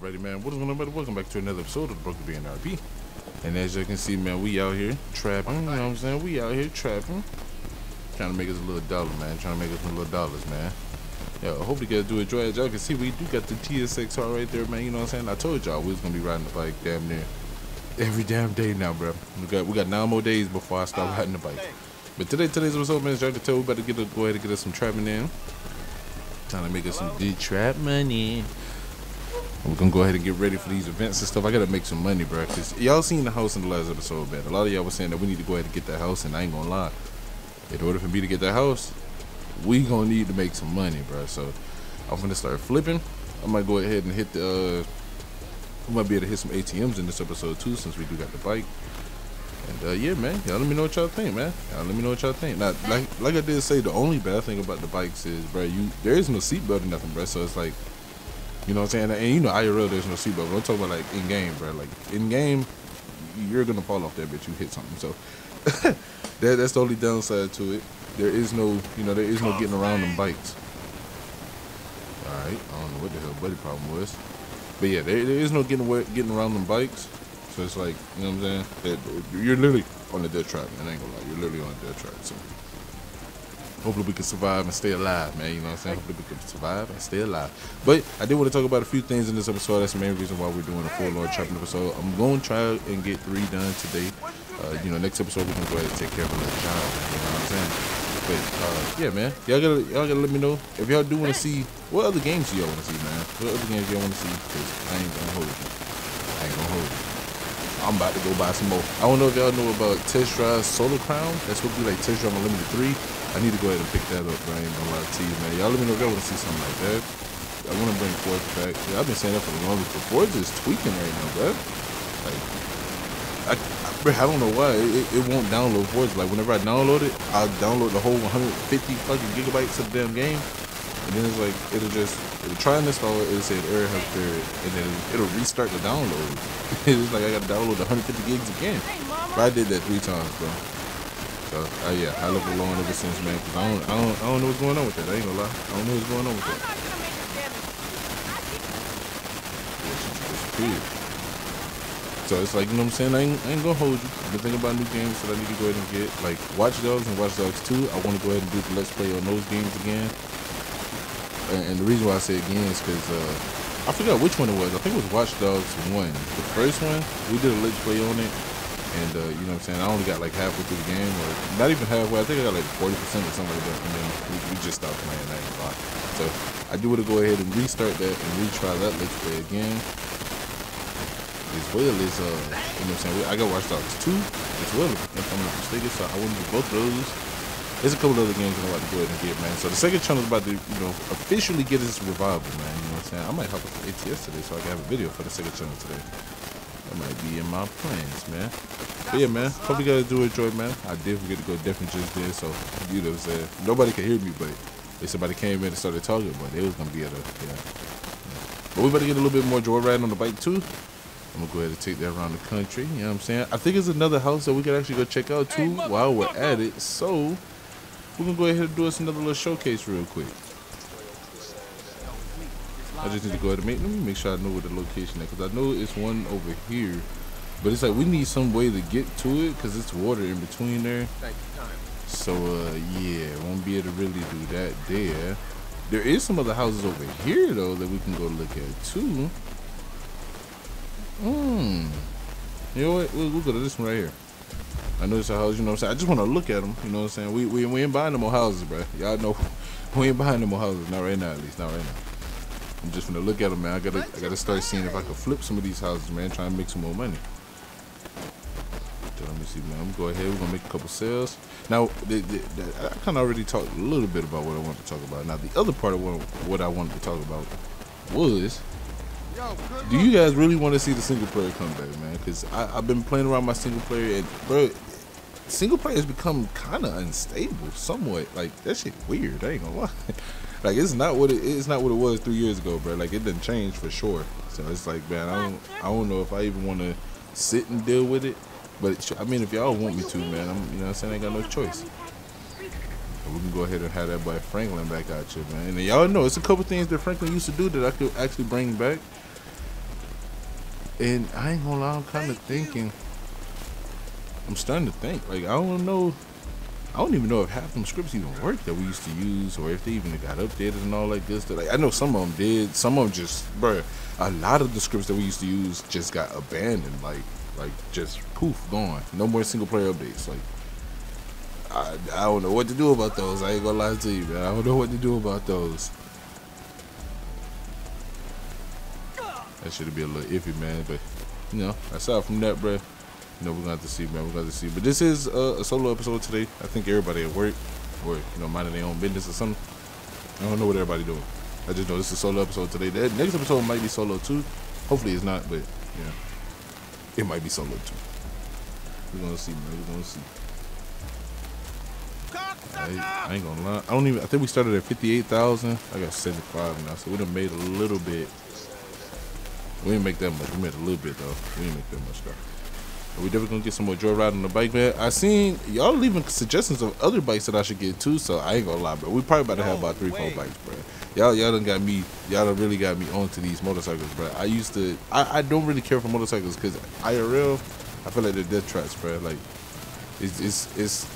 Alrighty, man. What is going on, buddy? Welcome back to another episode of the Broken BNRP. And as you can see, man, we out here trapping. You know what I'm saying? We out here trapping. Trying to make us a little dollar, man. Trying to make us some little dollars, man. Yo, I hope you guys do enjoy it. As Y'all can see we do got the GSXR right there, man. You know what I'm saying? I told y'all we was going to be riding the bike damn near every damn day now, bro. We got we got nine more days before I start riding the bike. But today, today's episode, man, as y'all can tell, we better get a, go ahead and get us some trapping in. Trying to make us some good trap money. We're gonna go ahead and get ready for these events and stuff. I gotta make some money, bro. Cause y'all seen the house in the last episode, man. A lot of y'all was saying that we need to go ahead and get that house, and I ain't gonna lie. In order for me to get that house, we gonna need to make some money, bro. So I'm gonna start flipping. I might go ahead and hit the. Uh, I might be able to hit some ATMs in this episode too, since we do got the bike. And uh, yeah, man, y'all let me know what y'all think, man. Y'all let me know what y'all think. Now, like like I did say, the only bad thing about the bikes is, bro, you there is no seatbelt or nothing, bro. So it's like, you know what I'm saying? And you know, IRL there's no seatbelt. But I'm talking about like in game, bro. Like in game, you're gonna fall off that bitch. You hit something. So that that's the only downside to it. There is no, you know, there is no getting around them bikes. All right, I don't know what the hell buddy problem was, but yeah, there, there is no getting away, getting around them bikes. So it's like, you know what I'm saying? You're literally on the dead trap, man. I ain't gonna lie, you're literally on the dead trap. So hopefully we can survive and stay alive, man. You know what I'm saying? Hopefully we can survive and stay alive. But I did want to talk about a few things in this episode. That's the main reason why we're doing a full on trapping episode. I'm going to try and get three done today. Uh, you know, next episode we're gonna go ahead and take care of little job. You know what I'm saying? But uh, yeah, man, y'all gotta y'all gotta let me know if y'all do want to see what other games y'all want to see, man. What other games y'all want to see? Cause I ain't gonna hold you. I ain't gonna hold you. I'm about to go buy some more. I don't know if y'all know about Drive Solar Crown. That's supposed to be like Drive Unlimited 3. I need to go ahead and pick that up, bro. I ain't gonna lie to you, man. Y'all let me know if y'all want to see something like that. I want to bring Forza back. Yeah, I've been saying that for the longest, but Forza is tweaking right now, bro. Like, I, I, bro, I don't know why. It, it, won't download Forza. Like, whenever I download it, I'll download the whole 150 fucking gigabytes of the damn game. And then it's like, it'll just, it'll try and install it, it'll say error has occurred, and then it'll restart the download. it's like I gotta download 150 gigs again. But I did that three times, bro. So, uh, yeah, I it alone ever since, man, because I don't, I, don't, I don't know what's going on with that. I ain't gonna lie. I don't know what's going on with that. Yeah, she just disappeared. So it's like, you know what I'm saying? I ain't, I ain't gonna hold you. I've been thinking about new games that I need to go ahead and get. Like Watch Dogs and Watch Dogs 2. I want to go ahead and do the Let's Play on those games again. And, the reason why I say again is because uh, I forgot which one it was. I think it was Watch Dogs 1. The first one, we did a Let's Play on it. And, uh, you know what I'm saying? I only got like halfway through the game, or not even halfway. I think I got like 40% or something like that. And then we, we just stopped playing that a. So I do want to go ahead and restart that and retry that Let's Play again as well as uh, you know what I'm saying. I got Watch Dogs 2 as well, if I'm not mistaken. So I want to do both of those. There's a couple other games I'm about to go ahead and get, man. So the second channel is about to, you know, officially get its revival, man. You know what I'm saying? I might hop up to ATS today so I can have a video for the second channel today. That might be in my plans, man. But yeah, man. Hope you guys do enjoy, man. I did forget to go definitely just did, so you know what I'm saying. Nobody can hear me, but if somebody came in and started talking, but it was gonna be at a yeah. yeah. But we better get a little bit more joy riding on the bike too. I'm gonna go ahead and take that around the country. You know what I'm saying? I think it's another house that we can actually go check out too hey, while we're at it. So we're gonna go ahead and do us another little showcase real quick. I just need to go ahead and make let me make sure I know where the location is because I know it's one over here. But it's like we need some way to get to it because it's water in between there. So uh yeah, won't be able to really do that there. There is some other houses over here though that we can go look at too. Hmm. You know what? We'll, we'll go to this one right here. I know it's a house, you know what I'm saying? I just want to look at them, you know what I'm saying? We, we, we ain't buying no more houses, bro. Y'all know we ain't buying no more houses. Not right now, at least. Not right now. I'm just gonna look at them, man. I gotta, I gotta start seeing if I can flip some of these houses, man. Try and make some more money. Let me see, man. I'm gonna go ahead. We're gonna make a couple sales. Now, the, the, the, I kind of already talked a little bit about what I wanted to talk about. Now, the other part of what, what I wanted to talk about was do you guys really want to see the single player come back, man? Because I've been playing around my single player, and bro, single player has become kind of unstable, somewhat. Like that shit weird. I ain't gonna lie. like it's not what it it's not what it was three years ago, bro. Like it didn't change for sure. So it's like, man, I don't I don't know if I even want to sit and deal with it. But I mean, if y'all want me to, man, I'm you know what I'm saying I ain't got no choice. we can go ahead and have that boy Franklin back out here, man. And y'all know it's a couple things that Franklin used to do that I could actually bring back. And I ain't gonna lie, I'm kind of thinking. I'm starting to think. Like I don't know. I don't even know if half them scripts even work that we used to use, or if they even got updated and all that good stuff. Like I know some of them did. Some of them just, bro. A lot of the scripts that we used to use just got abandoned. Like, like just poof, gone. No more single player updates. Like, I, I don't know what to do about those. I ain't gonna lie to you, man. I don't know what to do about those. That should be a little iffy, man. But you know, aside from that, bro, you know we're gonna have to see, man. We're gonna have to see. But this is a solo episode today. I think everybody at work or you know minding their own business or something. I don't know what everybody doing. I just know this is a solo episode today. That next episode might be solo too. Hopefully it's not, but yeah, it might be solo too. We're gonna see, man. We're gonna see. I, I ain't gonna lie. I don't even. I think we started at fifty-eight thousand. I got seventy-five now, so we done made a little bit. We didn't make that much. We made a little bit though. We didn't make that much though. Are we definitely gonna get some more joyride on the bike, man. I seen y'all leaving suggestions of other bikes that I should get too, so I ain't gonna lie, bro. We probably about to have about three, four bikes, bro. Y'all, y'all done got me. Y'all done really got me onto these motorcycles, bro. I used to. I, I don't really care for motorcycles because IRL, I feel like they're death traps, bro. Like, it's it's it's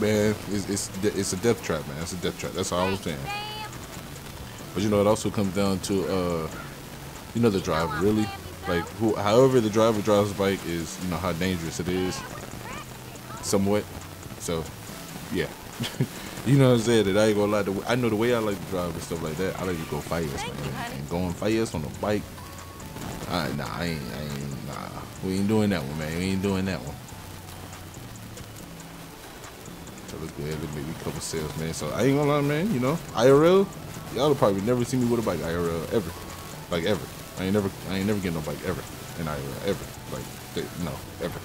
man, it's it's it's a death trap, man. It's a death trap. That's all I was saying. But you know, it also comes down to uh you know the driver really. Like who however the driver drives the bike is you know how dangerous it is. Somewhat. So yeah. You know what i'm saying? That i ain't gonna lie the, i know the way i like to drive and stuff like that i like to go fast man and going fast on a bike. I, nah i ain't i ain't nah. We ain't doing that one man. We ain't doing that one. So let's go ahead and maybe a couple sales man. So i ain't gonna lie man you know irl y'all probably never see me with a bike irl ever like ever I ain't never, I ain't never getting no bike ever, and I ever like they, no ever.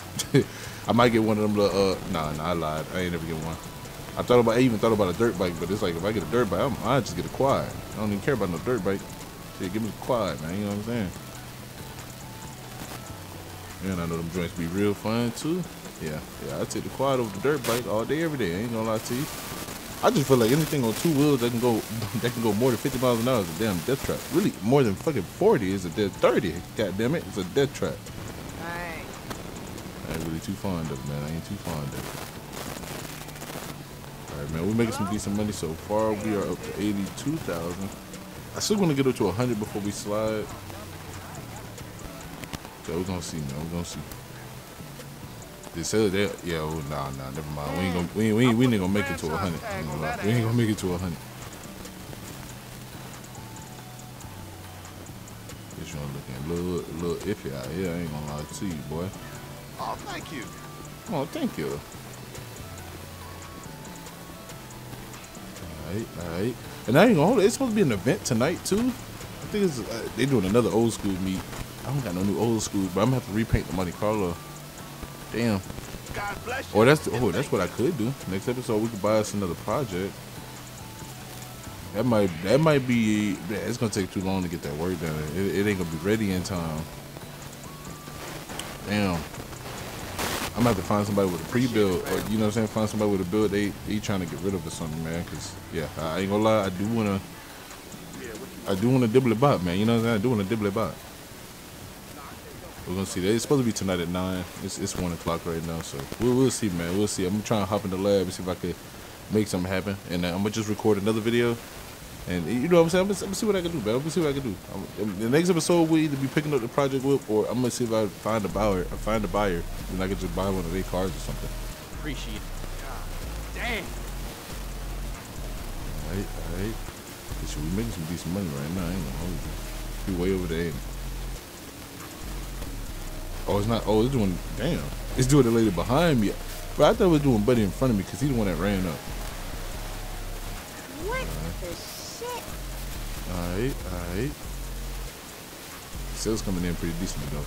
I might get one of them. Little, uh, nah, nah, I lied. I ain't never get one. I thought about, I even thought about a dirt bike, but it's like if I get a dirt bike, I'm, I just get a quad. I don't even care about no dirt bike. Shit, give me the quad, man. You know what I'm saying? And I know them joints be real fun too. Yeah, yeah. I take the quad over the dirt bike all day, every day. I ain't gonna lie to you. I just feel like anything on two wheels that can go that can go more than 50 miles an hour is a damn death trap. Really, more than fucking 40 is a death 30. God damn it, it's a death trap. Alright. I ain't really too fond of it, man. I ain't too fond of it. Alright, man. We're making some decent money so far. We are up to 82,000. I still want to get up to 100 before we slide. So we're gonna see, man. We're gonna see. They said that, yeah, oh, nah, nah, never mind. We ain't gonna, we ain't, we ain't, we ain't gonna make it to a hundred. We ain't gonna make it to a hundred. This one looking a little, little iffy out here. I ain't gonna lie to you, boy. Oh, thank you. Oh, thank you. Alright, alright. And I ain't gonna hold it. It's supposed to be an event tonight too. I think it's uh, they doing another old school meet. I don't got no new old school, but I'm gonna have to repaint the Monte Carlo. Damn. You. Oh, that's oh, that's what I could do. Next episode, we could buy us another project. That might that might be. It's gonna take too long to get that work done. It, it ain't gonna be ready in time. Damn. I'm gonna have to find somebody with a pre-build, or you know what I'm saying? Find somebody with a build they they trying to get rid of or something, man. Cause yeah, I ain't gonna lie, I do wanna, I do wanna dibble bot, man. You know what I'm saying? I do wanna dibble bot. We're gonna see. that. It's supposed to be tonight at nine. It's it's one o'clock right now, so we'll we'll see, man. We'll see. I'm gonna try and hop in the lab and see if I could make something happen, and uh, I'm gonna just record another video. And you know what I'm saying? I'm gonna, I'm gonna see what I can do, man. I'm gonna see what I can do. I'm, the next episode we'll either be picking up the project whip, or I'm gonna see if I find a buyer. I find a buyer, and I can just buy one of their cars or something. Appreciate it. Damn. Alright, alright. So we making some decent money right now. I ain't gonna hold you. We way over there. Oh, it's not. Oh, it's doing. Damn. It's doing the lady behind me. But I thought it was doing Buddy in front of me because he's the one that ran up. What the shit? Alright, alright. Sales coming in pretty decent though.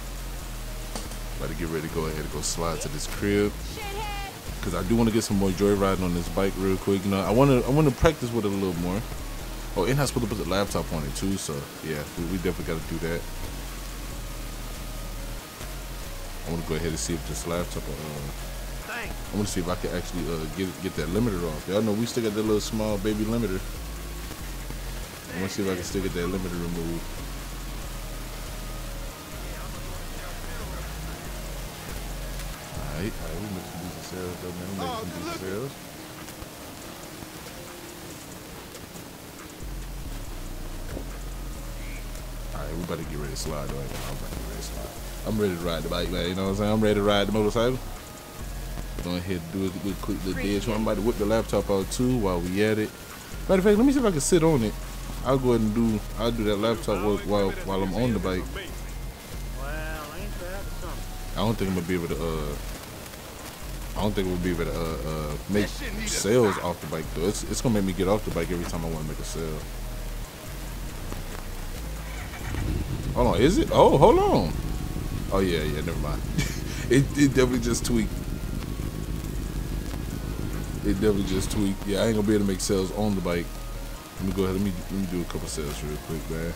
About to get ready to go ahead and go slide to this crib. Cause I do want to get some more joyriding on this bike real quick. You know, I want to I want to practice with it a little more. Oh, and I'm supposed to put the laptop on it too. So yeah, we, we definitely got to do that. I want to go ahead and see if this laptop. Uh, I want to see if I can actually uh, get get that limiter off. Y'all know we still got that little small baby limiter. I want to see if I can still get that limiter removed. Alright, alright, we make sales though, man. We sales. We to get ready to slide though. I'm about to get ready to slide. I'm ready to ride the bike, man. You know what I'm saying? I'm ready to ride the motorcycle. Go ahead and do it good quick little ditch. I'm about to whip the laptop out too while we at it. Matter of fact, let me see if I can sit on it. I'll go ahead and do I'll do that laptop work while while I'm on the bike. I don't think I'm gonna be able to uh I don't think we'll be able to uh, uh make sales off the bike though. It's it's gonna make me get off the bike every time I wanna make a sale. Hold on, is it? Oh, hold on. Oh yeah, yeah, never mind. it it definitely just tweaked. It definitely just tweaked. Yeah, I ain't gonna be able to make sales on the bike. Let me go ahead. Let me let me do a couple sales real quick, man.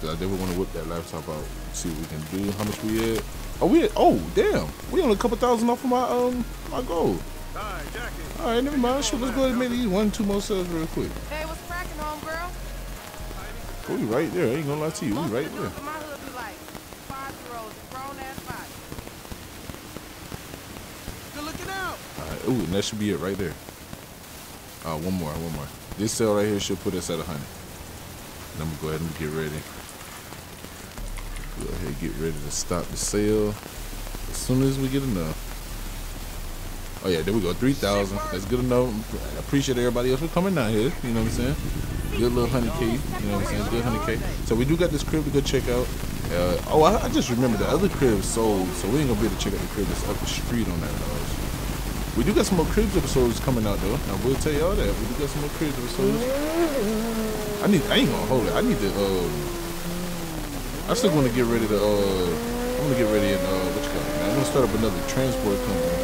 'Cause I definitely want to whip that laptop out. See what we can do. How much we at? Oh, we at, oh damn. We only a couple thousand off of my um my goal. Hi, Jackie. All right, never mind. Shoot, let's go ahead and make these one, two more sales real quick. Oh, we right there. I ain't gonna lie to you. We right there. dudes in my hood be like five-year-olds and grown-ass bodies. Good looking out. All right. Ooh, and that should be it right there. Uh, one more, one more. This sale right here should put us at a hundred. gonna go ahead and get ready. Go ahead, get ready to stop the sale as soon as we get enough. Oh yeah, there we go, three thousand. That's good enough. I appreciate everybody else for coming down here. You know what I'm saying? Good little hundred k. You know what I'm saying? Good hundred k. So we do got this crib to go check out. Uh, oh, I, I just remember the other crib sold, so we ain't gonna be able to check out the crib that's up the street on that house. We do got some more cribs episodes coming out though. I will tell y'all that we do got some more cribs episodes. I need. I ain't gonna hold it. I need to. Um, I still want to get ready to. Uh, I'm gonna get ready and uh, what you call it, man? I'm gonna start up another transport company.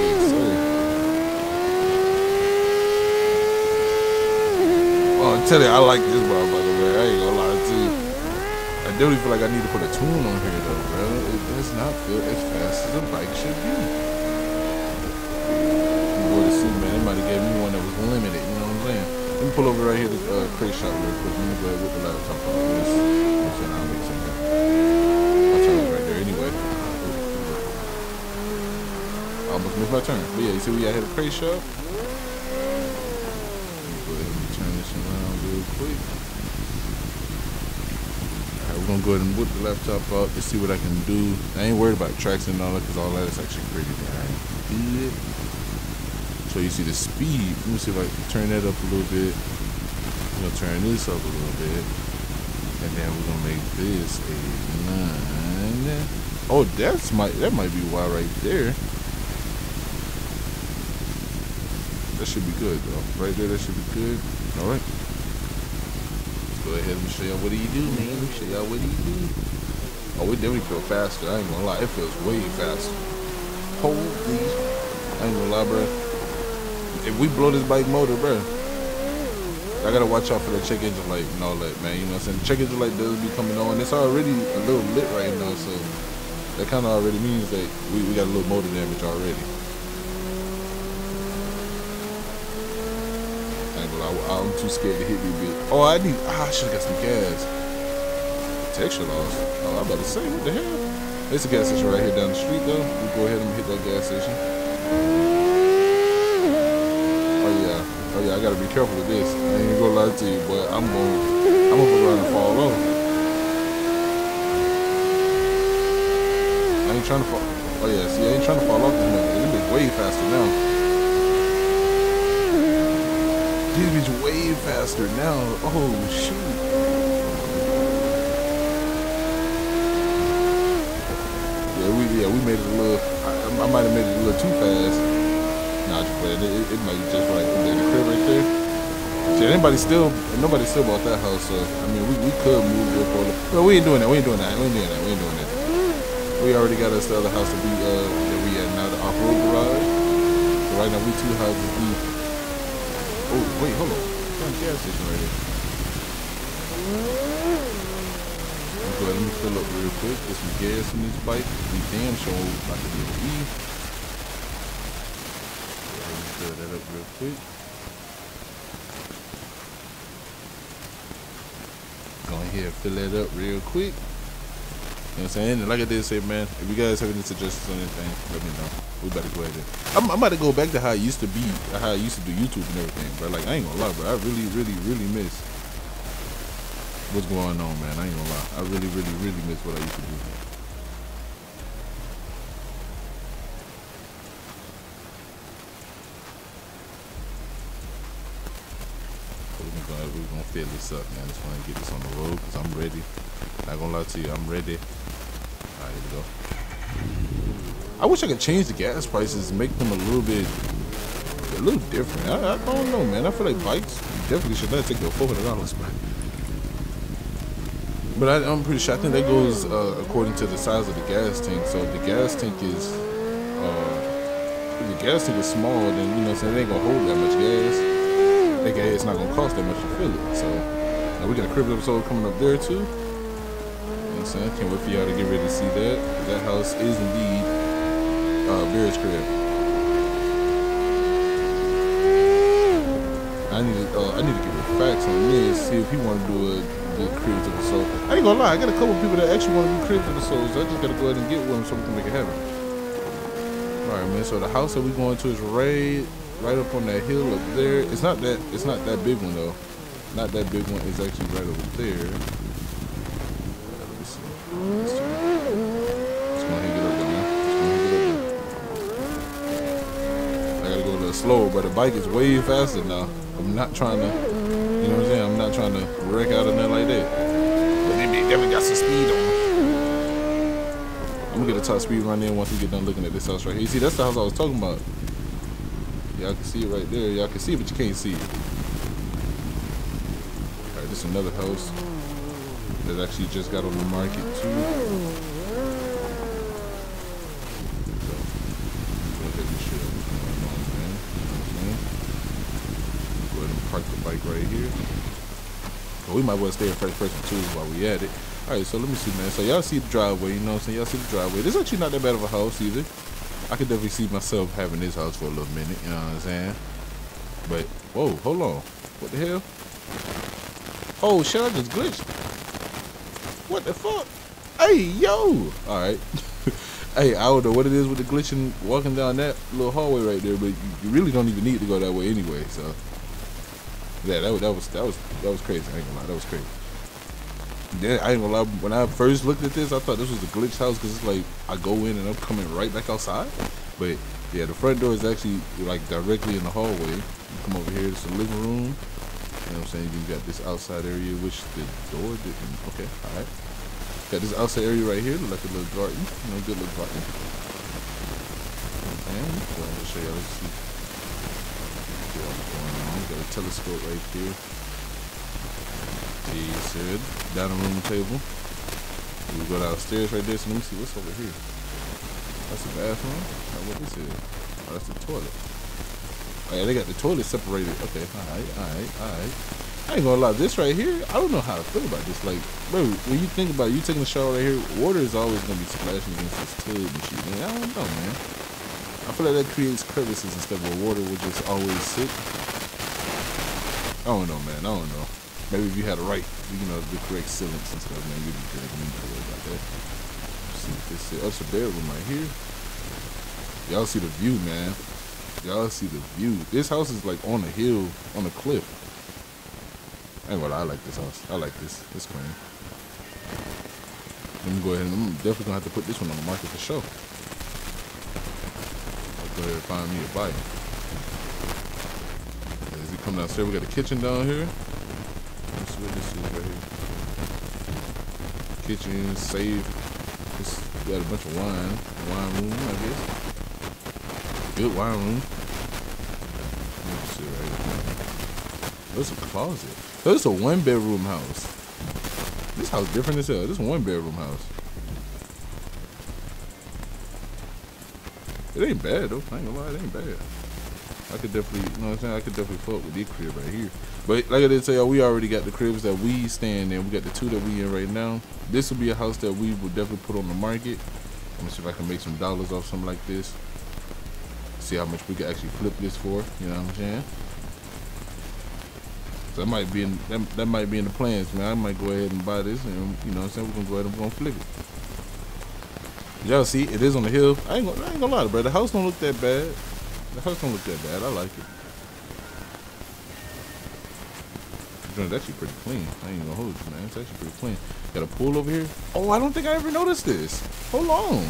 Yes, sir. Oh, I tell you, I like this motherfucker, man. I ain't gonna lie to you. I definitely feel like I need to put a tune on here though, bro. It does not feel as fast as a bike should be. You Boy, to see, man, they might have gave me one that was limited. You know what I'm saying? Let me pull over right here to uh, crate shop real quick. Let me go ahead with the laptop on this. I'm saying? I'll make some. I'll it right there anyway. I almost missed my turn. But yeah, you see we out here at crate shop. Quick. Alright, we're gonna go ahead and whip the laptop out to see what I can do. I ain't worried about tracks and all that because all that is actually pretty damn good. So you see the speed. Let me see if I can turn that up a little bit. We're gonna turn this up a little bit. And then we're gonna make this a nine. Oh, that's might that might be why right there. That should be good though. Right there, that should be good. All right. Go ahead and show y'all what do you do, man. Let me show y'all what do you do. Oh, it definitely feel faster. I ain't gonna lie, it feels way faster. Holy, I ain't gonna lie, bro. If we blow this bike motor, bro, I gotta watch out for the check engine light and all that, man. You know what I'm saying? Check engine light does be coming on. It's already a little lit right now, so that kind of already means that we, we got a little motor damage already. I ain't gonna lie, I'm too scared to hit me bit. Oh, I need. Ah, I should have got some gas. Texture loss. Oh, I'm about to say, what the hell? There's a gas station right here down the street, though. We'll go ahead and hit that gas station. Oh yeah, oh yeah. I gotta be careful with this. I ain't gonna lie to you, but I'm gonna, I'm gonna fuck around and fall off. I ain't trying to fall. Oh yeah, see, I ain't trying to fall off. This way faster now. This bitch way faster now. Oh shoot. Yeah, we yeah we made it a little. I, I might have made it a little too fast. Nah, just playing. It, it, it might be just right there. The crib right there. See, anybody still, nobody still bought that house. So I mean, we, we could move it for. But we ain't doing that. We ain't doing that. We ain't doing that. We ain't doing that. We already got us the other house to be uh that we at now the off road garage. So right now we two houses deep. Oh wait, hold on. Got gas station right here. Ahead, let me fill up real quick. Get some gas in this bike. We damn sure to be a E. Let me fill that up real quick. Go ahead, fill that up real quick. You know what I'm saying? And like I did say, man, if you guys have any suggestions on anything, let me know. We better go ahead. And, I'm, I'm about to go back to how I used to be, how I used to do YouTube and everything. But like, I ain't gonna lie, bro. I really, really, really miss what's going on, man. I ain't gonna lie. I really, really, really miss what I used to do. We're gonna, we're gonna fill this up, man. Just wanna get this on the road because I'm ready. Not gonna lie to you, I'm ready. Alright, here we go. I wish I could change the gas prices and make them a little bit, a little different. I, I don't know, man. I feel like bikes definitely should not take your four hundred dollars back. But I, I'm pretty sure. I think that goes uh, according to the size of the gas tank. So the gas tank is, uh, if the gas tank is small, then you know, saying it ain't gonna hold that much gas. AKA, it's not gonna cost that much to fill it. So now we got a crib episode coming up there too. You know what I'm saying? Can't wait for y'all to get ready to see that. That house is indeed uh, Bear's crib. I need to, uh, I need to get the facts on this. See if he want to do a cribs episode. I ain't gonna lie, I got a couple people that actually want to do cribs episodes. I just gotta go ahead and get one so we can make it happen. All right, man. So the house that we going to is right, right up on that hill up there. It's not that, it's not that big one though. Not that big one. It's actually right over there. Let me see. Let's see. Just gonna hang it up there, man. Just gonna hang it up there. I gotta go a little slower, but the bike is way faster now. I'm not trying to, you know what I'm saying? I'm not trying to wreck out in there like that. But they definitely got some speed on. I'm gonna get a top speed run in once we get done looking at this house right here. You see, that's the house I was talking about. Y'all can see it right there. Y'all can see it, but you can't see it. Alright, this is another house that actually just got on the market too. So, go ahead and share what's going on, man. You know what I'm saying? Go ahead and park the bike right here. But we might as well stay in first person too while we at it. Alright, so let me see, man. So y'all see the driveway, you know what I'm saying? Y'all see the driveway. This is actually not that bad of a house either. I could definitely see myself having this house for a little minute, you know what I'm saying? But, whoa, hold on. What the hell? Oh, shit, I just glitched. What the fuck? Hey, yo! Alright. hey, I don't know what it is with the glitching walking down that little hallway right there, but you really don't even need to go that way anyway, so. Yeah, that, was- that was that was that was crazy. I ain't gonna lie, that was crazy. Yeah, I ain't gonna lie. When I first looked at this, I thought this was a glitch house because it's like I go in and I'm coming right back outside. But yeah, the front door is actually like directly in the hallway. You come over here, it's the living room. You know what I'm saying? You got this outside area, which the door didn't. Okay, all right. Got this outside area right here, like a little garden. You know, good little garden. And I'm gonna show y'all. Let's see. See what's going on. Got a telescope right here. He said, dining room table. We go downstairs right there. So let me see what's over here. That's the bathroom. What is. Oh, that's the toilet. Oh, yeah, they got the toilet separated. Okay, all right, all right, all right. I ain't gonna lie, this right here, I don't know how to feel about this. Like, bro, when you think about it, you taking a shower right here, water is always gonna be splashing against this tub and shit. Man, I don't know, man. I feel like that creates crevices and stuff where water would just always sit. I don't know, man. I don't know. Maybe if you had the right, you know, the correct ceilings and stuff, man, you'd be good. You to worry about that. Let's see what this is. It's a bedroom right here. Y'all see the view, man. Y'all see the view. This house is like on a hill, on a cliff. Ain't gonna I like this house. I like this. It's clean. Let me go ahead and I'm definitely gonna have to put this one on the market for sure. I'll go ahead and find me a buyer. Downstairs, we got a kitchen down here. Let's see what this is right here. Kitchen, safe. We got a bunch of wine. Wine room, I guess. Good wine room. Let me see right here. There's a closet. So this is a one bedroom house. This house different as hell. This one bedroom house. It ain't bad though. I ain't gonna lie, it ain't bad. I could definitely, you know what I'm saying? I could definitely fuck with this crib right here. But like I did tell y'all, we already got the cribs that we stand in. We got the two that we in right now. This will be a house that we would definitely put on the market. Let me see if I can make some dollars off something like this. See how much we can actually flip this for. You know what I'm saying? So that might be in that, that might be in the plans, man. I might go ahead and buy this, and you know what I'm saying. We're gonna go ahead and we're gonna flip it. Y'all see, it is on the hill. I ain't gonna, I ain't gonna lie, bro. The house don't look that bad. The house don't look that bad. I like it. It's actually pretty clean. I ain't gonna hold you, man. It's actually pretty clean. Got a pool over here. Oh, I don't think I ever noticed this. Hold on.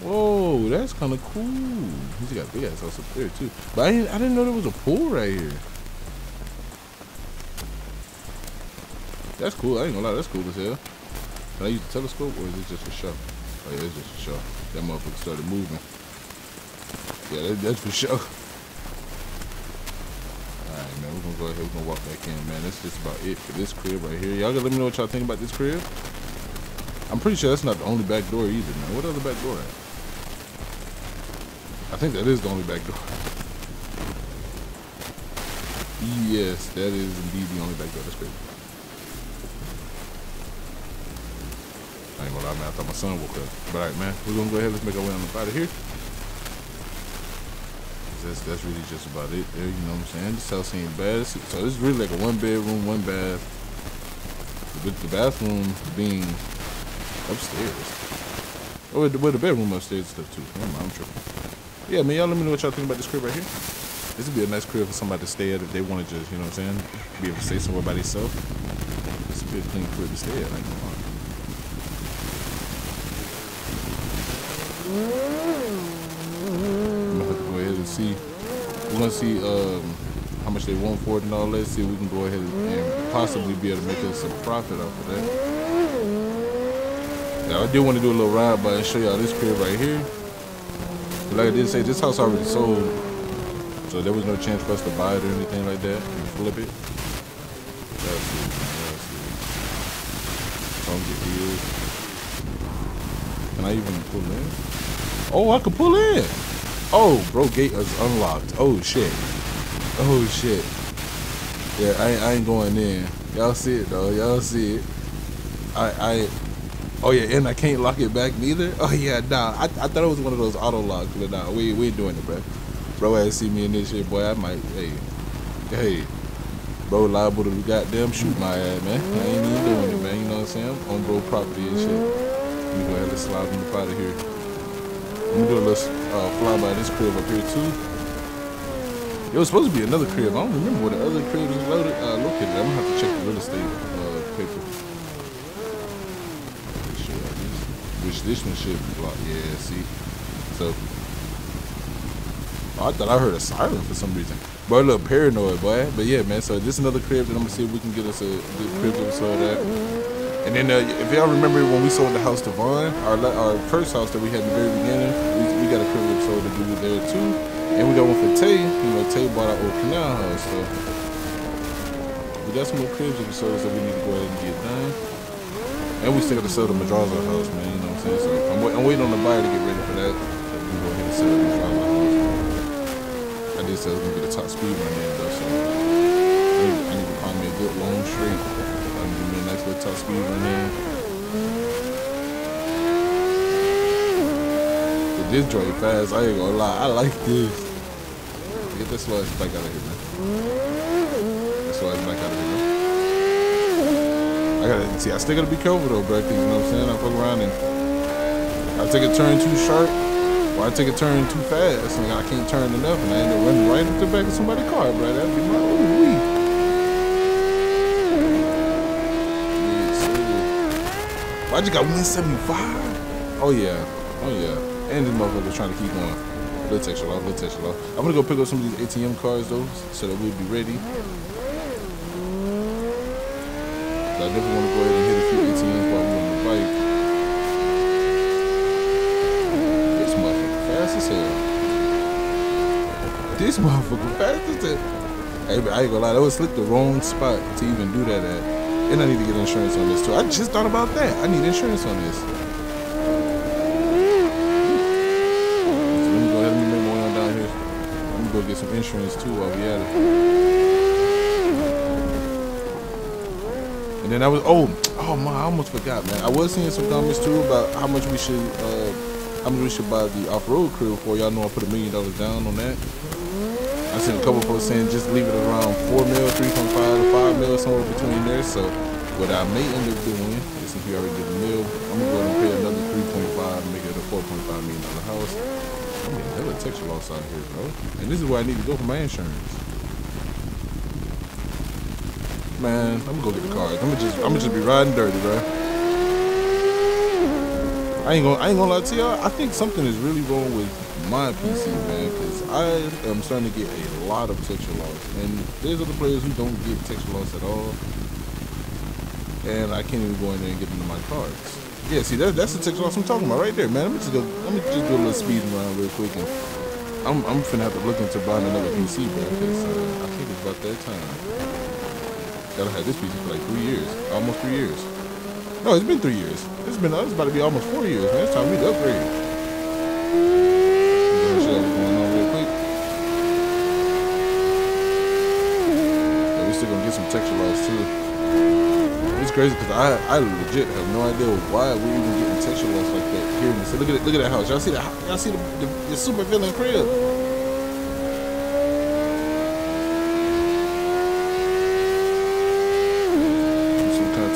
Whoa, that's kind of cool. He's got big ass house up there too. But I didn't, I didn't know there was a pool right here. That's cool. I ain't gonna lie, that's cool as hell. Can I use the telescope or is it just a show? Oh yeah, it's just a show. That motherfucker started moving. Yeah, that, that's for sure. Alright, man, we're gonna go ahead, we're gonna walk back in, man. That's just about it for this crib right here. Y'all gotta let me know what y'all think about this crib. I'm pretty sure that's not the only back door either, man. What other back door at? I think that is the only back door. Yes, that is indeed the only back door. That's crazy. I ain't gonna lie, man. I thought my son woke up. But alright, man. We're gonna go ahead. Let's make our way on up out of here. That's, that's really just about it there. You know what I'm saying? This house ain't bad. So this is really like a one bedroom, one bath. With the bathroom being upstairs. Oh, with the bedroom upstairs stuff too. Mind, I'm tripping. Yeah, man, y'all let me know what y'all think about this crib right here. This would be a nice crib for somebody to stay at if they want to just, you know what I'm saying, be able to stay somewhere by themselves. It's a good clean crib to stay at. Like, see. We're gonna see um, how much they want for it and all that. See if we can go ahead and possibly be able to make us a profit off of that. Now I did want to do a little ride by and show y'all this crib right here. But like I did say, this house already sold, so there was no chance for us to buy it or anything like that and flip it. That's it. That's it. Don't get deals. Can I even pull in? Oh, I can pull in. Oh, bro, gate is unlocked. Oh shit. Oh shit. Yeah, I, ain't- I ain't going in. Y'all see it though. Y'all see it. I I. Oh yeah, and I can't lock it back neither. Oh yeah, nah. I, I thought it was one of those auto locks, but nah, we we ain't doing it, bro. Bro, ass see me in this shit, boy. I might. Hey, hey. Bro, liable to goddamn shoot my ass, man. I ain't even doing it, man. You know what I'm saying? On bro property and shit. Me go ahead and slide him up out of here. I'm gonna do a little uh, flyby this crib up here too. It was supposed to be another crib. I don't remember where the other crib was loaded, uh, located. I'm gonna have to check the real estate uh, paper. Which this one should be blocked. Yeah, see. So Oh, I thought I heard a siren for some reason. Boy, a little paranoid, boy. But yeah, man. So this is another crib that I'm gonna see if we can get us a good crib that we at. And then uh, if y'all remember when we sold the house to Vaughn, our our first house that we had in the very beginning, we, we got a we sold to do there too. And we got one for Tay. You know, Tay bought our old canal house, so we got some more cribs sold that we need to go ahead and get done. And we still got to sell the Madraza house, man. You know what I'm saying? So I'm, wait, I'm waiting on the buyer to get ready for that. We go ahead and sell the Madraza house. I did say I was gonna be the top speed run in though, so I need, I need to find me a good long straight. I can give me a little speed. But this joint fast, I ain't gonna lie, I like this. Get this slow ass back out of here, man. This slow ass back out of here, man. I gotta see. I still gotta be careful though, bro. you know what I'm saying. I fuck around and I take a turn too sharp, or I take a turn too fast, and I can't turn enough, and I end up running right into the back of somebody's car, bro. That'd be my ooh I just got 175. Oh yeah, oh yeah. And this motherfucker trying to keep going. Little texture off, little texture off. I'm gonna go pick up some of these ATM cards though, so that we'll be ready. I definitely want to go ahead and hit a few ATMs while we're on the bike. This motherfucker fast as hell. This motherfucker fast as hell. Hey, I ain't gonna lie, that was like the wrong spot to even do that at. And I need to get insurance on this too. I just thought about that. I need insurance on this. So let me go ahead and way on down here. Let me go get some insurance too while we at it. And then I was oh oh my I almost forgot man. I was seeing some comments too about how much we should uh how much we should buy the off road crew for. Y'all know I put a million dollars down on that. I seen a couple folks saying just leave it around four mil, three point five to five mil, somewhere between there. So what I may end up doing is since we already did the mill, I'm gonna go ahead and pay another 3.5, make it a 4.5 million dollar house. I'm mean, hella texture loss out here, bro. And this is where I need to go for my insurance. Man, I'm gonna go get the cars. I'm gonna just, I'm gonna just be riding dirty, bro. I ain't gonna, I ain't gonna lie to y'all. I think something is really wrong with my PC, man, because I am starting to get a lot of texture loss, and there's other players who don't get texture loss at all, and I can't even go in there and get into my cards. Yeah, see, that, that's the texture loss I'm talking about right there, man. Let me just go, let me just do a little speeding around real quick, and I'm, I'm finna have to look into buying another PC, bro, because uh, I think it's about that time. Gotta have this PC for like three years, almost three years. No, it's been three years. It's been, it's about to be almost four years, man. It's time to upgrade. Yeah, we still gonna get some texture loss too. It's crazy because I, I legit have no idea why we even getting texture loss like that here in the. Look at it, look at that house. Y'all see that? Y'all see the, the, the super villain crib?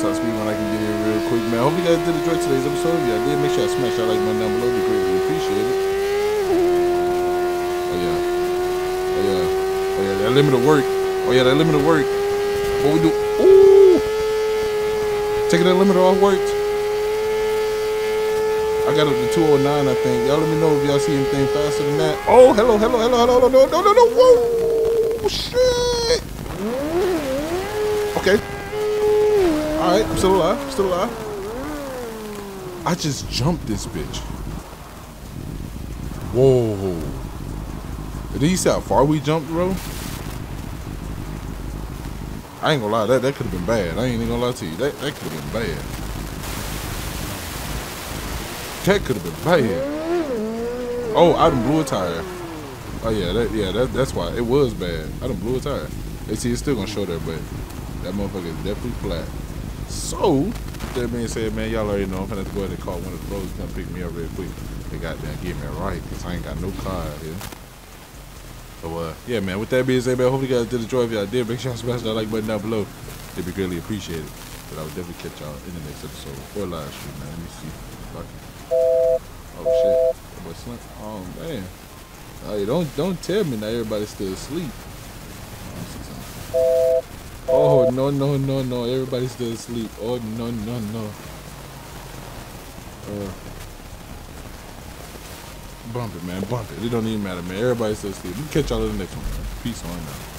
Of top speed when I can get in real quick, man. Hope you guys did enjoy today's episode. If y'all did, make sure I smash that like button down below. It'd be greatly appreciated. Oh yeah. Oh yeah. Oh yeah. That limited work. Oh yeah, that limited work. What we do? Ooh. Taking that limiter off worked. I got up to 209, I think. Y'all let me know if y'all see anything faster than that. Oh, hello, hello, hello, hello, hello, no, no, no, no, whoa, shit. All right, I'm still alive, still alive. I just jumped this bitch. Whoa. Did you see how far we jumped, bro? I ain't gonna lie, that, that could have been bad. I ain't even gonna lie to you. That, that could have been bad. That could have been bad. Oh, I done blew a tire. Oh yeah, that yeah, that, that's why. It was bad. I done blew a tire. They see it's still gonna show there, but that motherfucker is definitely flat. So, that being said, man, y'all already know I'm gonna go ahead and call one of the bros come pick me up real quick. They got there get me right, cause I ain't got no car out here. So uh, yeah, man. With that being said, man, hope you guys did enjoy. If y'all did, make sure y'all smash that like button down below. It'd be greatly appreciated. But I would definitely catch y'all in the next episode or live stream, man. Let me see. Oh shit, Boy, Oh man. Oh, yeah, don't don't tell me now everybody's still asleep. Something. Oh no no no no! Everybody's still asleep. Oh no no no. Uh, bump it, man. Bump it. It don't even matter, man. Everybody's still asleep. We can catch y'all in the next one, man. Peace on now.